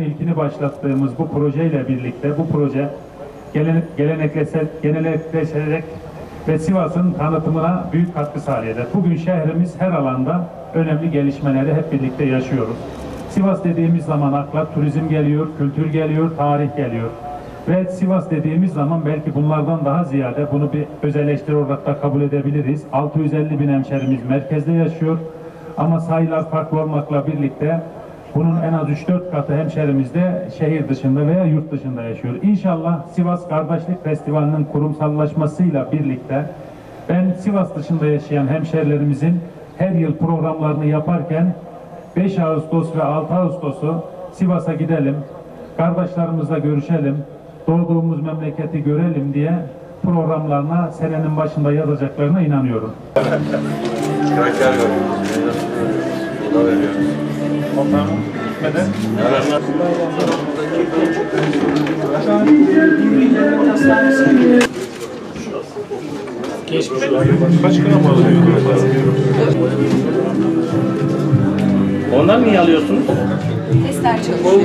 İlkini başlattığımız bu projeyle birlikte bu proje gelen- gelenekleşe- gelenekleşerek ve Sivas'ın tanıtımına büyük katkı sağlayacak. Bugün şehrimiz her alanda önemli gelişmeleri hep birlikte yaşıyoruz. Sivas dediğimiz zaman akla turizm geliyor, kültür geliyor, tarih geliyor. Ve Sivas dediğimiz zaman belki bunlardan daha ziyade bunu bir öz olarak da kabul edebiliriz. 650 bin hemşerimiz merkezde yaşıyor. Ama sayılar farklı olmakla birlikte bunun en az 3-4 katı hemşerimiz de şehir dışında veya yurt dışında yaşıyor. İnşallah Sivas Kardeşlik Festivali'nin kurumsallaşmasıyla birlikte ben Sivas dışında yaşayan hemşerilerimizin her yıl programlarını yaparken 5 Ağustos ve 6 Ağustos'u Sivas'a gidelim, kardeşlerimizle görüşelim, doğduğumuz memleketi görelim diye programlarına senenin başında yazacaklarına inanıyorum. Kraker veriyoruz. Buna veriyoruz. Ondan niye alıyorsunuz? Testler çalışıyor.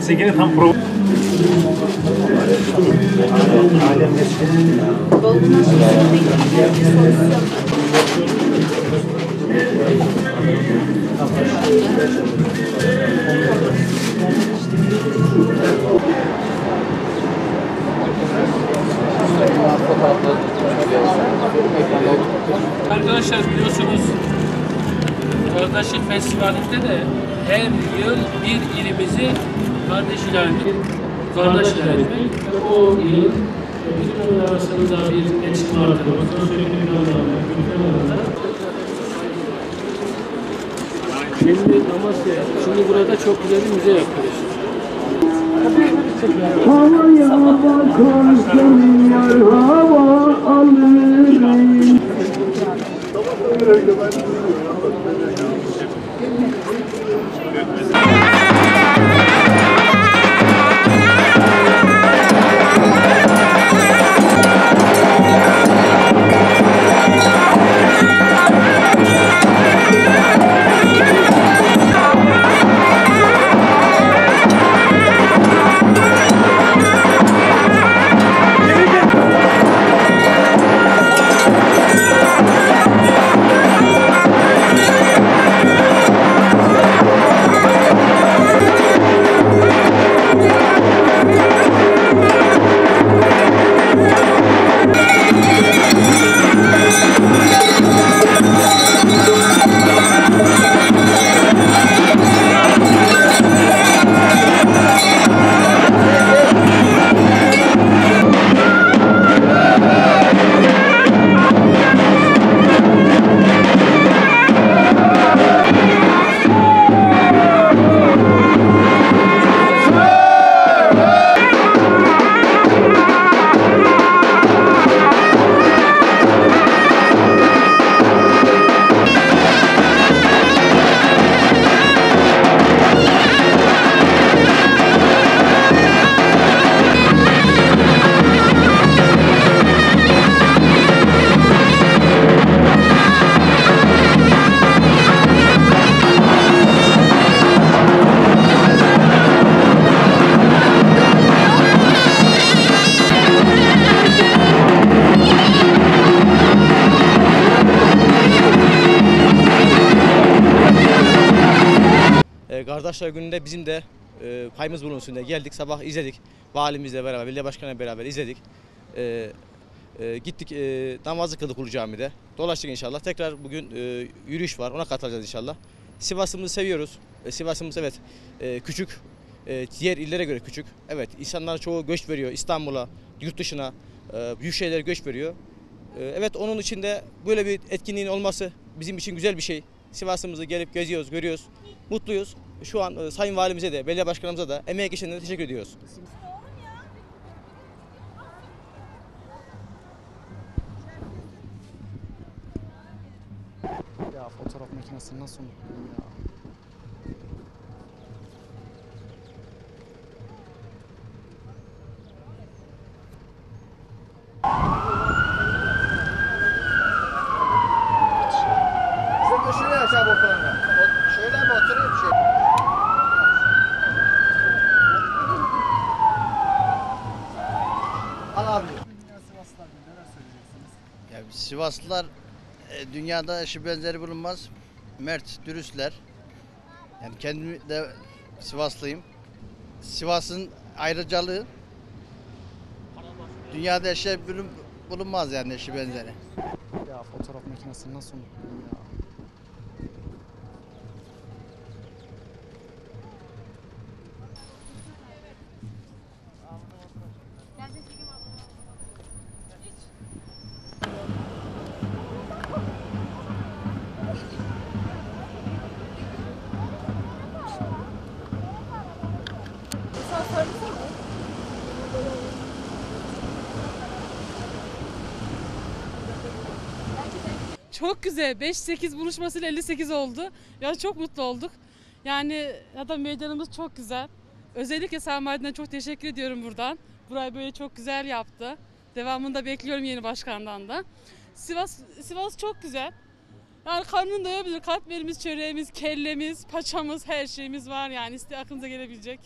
Segene tam pro Dolgunlaşmasıyla ilgili bir solüsyon. Arkadaşlar biliyorsunuz Kardeşlik Festivali'nde de her yıl bir ilimizi kardeş ilan etmek, kardeş ilan etmek ve o bizim onlar arasında bir iletişim artırmak, sosyal planlama, kültürel alanda Şimdi Amasya, şimdi burada çok güzel bir müze yapıyoruz. Kardeşler gününde bizim de e, payımız bulunsun diye geldik. Sabah izledik. Valimizle beraber, belediye başkanıyla beraber izledik. E, e, gittik e, namazı kıldık Ulu Cami'de. Dolaştık inşallah. Tekrar bugün e, yürüyüş var. Ona katılacağız inşallah. Sivas'ımızı seviyoruz. E, Sivas'ımız evet e, küçük. E, diğer illere göre küçük. Evet insanlar çoğu göç veriyor İstanbul'a, yurt dışına, e, büyük şehirlere göç veriyor. E, evet onun içinde böyle bir etkinliğin olması bizim için güzel bir şey. Sivas'ımızı gelip geziyoruz, görüyoruz. Mutluyuz. Şu an e, Sayın Valimize de, belediye başkanımıza da, emeğe geçenlere teşekkür ediyoruz. Ya fotoğraf makinesini nasıl ya? Sivaslılar e, dünyada eşi benzeri bulunmaz. Mert, dürüstler. Yani kendim de Sivaslıyım. Sivas'ın ayrıcalığı dünyada eşi bulun- bulunmaz yani eşi benzeri. Ya fotoğraf makinesini nasıl ya? Çok güzel. 5-8 buluşmasıyla 58 oldu. Ya çok mutlu olduk. Yani hatta meydanımız çok güzel. Özellikle Sami çok teşekkür ediyorum buradan. Burayı böyle çok güzel yaptı. Devamını da bekliyorum yeni başkandan da. Sivas Sivas çok güzel. Yani karnın doyabilir. Katmerimiz, çöreğimiz, kellemiz, paçamız, her şeyimiz var yani. İste aklınıza gelebilecek.